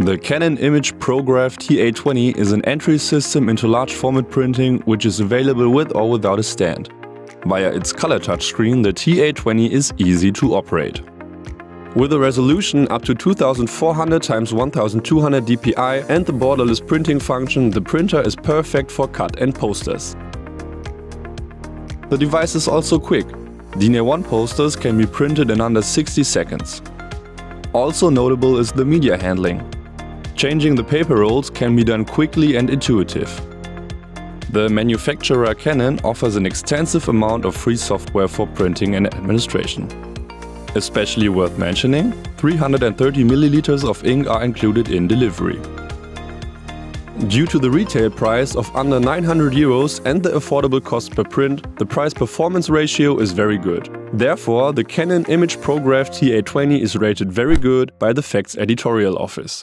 The Canon imagePROGRAF TA20 is an entry system into large format printing which is available with or without a stand. Via its color touchscreen, the TA20 is easy to operate. With a resolution up to 2400 x 1200 dpi and the borderless printing function, the printer is perfect for CAD and posters. The device is also quick. DIN A1 posters can be printed in under 60 seconds. Also notable is the media handling. Changing the paper rolls can be done quickly and intuitive. The manufacturer Canon offers an extensive amount of free software for printing and administration. Especially worth mentioning, 330 milliliters of ink are included in delivery. Due to the retail price of under 900 euros and the affordable cost per print, the price-performance ratio is very good. Therefore, the Canon imagePROGRAF TA20 is rated very good by the Facts editorial office.